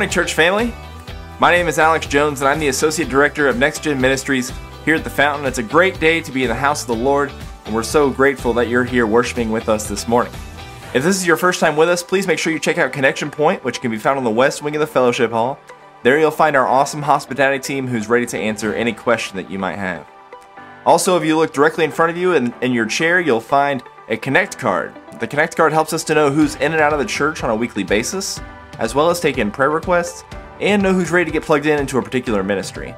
morning, church family. My name is Alex Jones, and I'm the Associate Director of Next Gen Ministries here at the Fountain. It's a great day to be in the house of the Lord, and we're so grateful that you're here worshiping with us this morning. If this is your first time with us, please make sure you check out Connection Point, which can be found on the west wing of the Fellowship Hall. There you'll find our awesome hospitality team who's ready to answer any question that you might have. Also, if you look directly in front of you in, in your chair, you'll find a Connect card. The Connect card helps us to know who's in and out of the church on a weekly basis, as well as take in prayer requests and know who's ready to get plugged in into a particular ministry.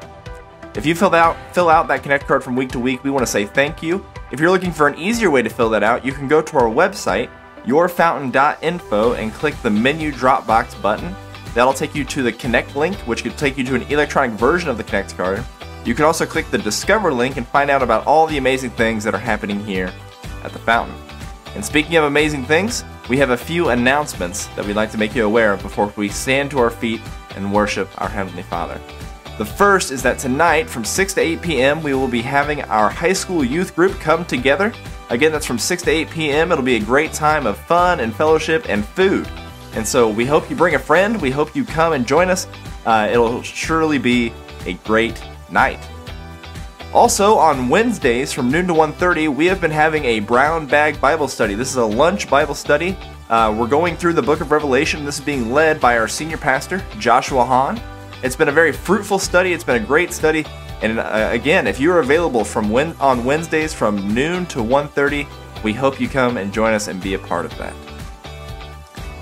If you fill out fill out that Connect card from week to week, we want to say thank you. If you're looking for an easier way to fill that out, you can go to our website, yourfountain.info, and click the menu Dropbox button. That'll take you to the Connect link, which could take you to an electronic version of the Connect card. You can also click the Discover link and find out about all the amazing things that are happening here at the Fountain. And speaking of amazing things, we have a few announcements that we'd like to make you aware of before we stand to our feet and worship our Heavenly Father. The first is that tonight from 6 to 8 p.m. we will be having our high school youth group come together. Again, that's from 6 to 8 p.m. It'll be a great time of fun and fellowship and food. And so we hope you bring a friend. We hope you come and join us. Uh, it'll surely be a great night. Also, on Wednesdays from noon to 1.30, we have been having a brown bag Bible study. This is a lunch Bible study. Uh, we're going through the book of Revelation. This is being led by our senior pastor, Joshua Hahn. It's been a very fruitful study. It's been a great study. And uh, again, if you're available from when, on Wednesdays from noon to 1.30, we hope you come and join us and be a part of that.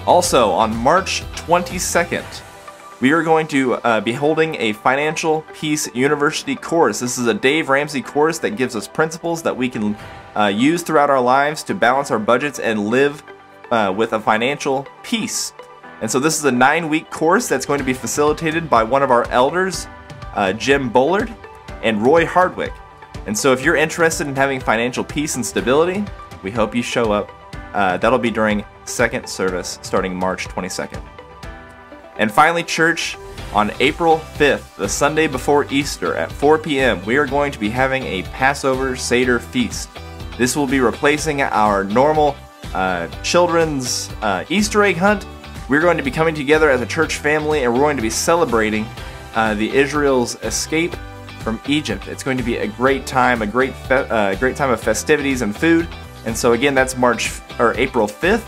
Also, on March 22nd, we are going to uh, be holding a Financial Peace University course. This is a Dave Ramsey course that gives us principles that we can uh, use throughout our lives to balance our budgets and live uh, with a financial peace. And so this is a nine-week course that's going to be facilitated by one of our elders, uh, Jim Bullard and Roy Hardwick. And so if you're interested in having financial peace and stability, we hope you show up. Uh, that'll be during second service starting March 22nd. And finally, church, on April 5th, the Sunday before Easter at 4 p.m., we are going to be having a Passover Seder feast. This will be replacing our normal uh, children's uh, Easter egg hunt. We're going to be coming together as a church family and we're going to be celebrating uh, the Israel's escape from Egypt. It's going to be a great time, a great uh, great time of festivities and food. And so again, that's March or April 5th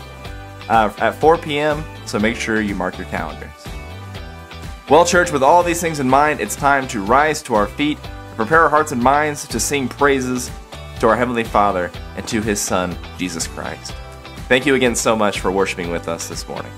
uh, at 4 p.m. So make sure you mark your calendars. Well, church, with all these things in mind, it's time to rise to our feet, prepare our hearts and minds to sing praises to our Heavenly Father and to His Son, Jesus Christ. Thank you again so much for worshiping with us this morning.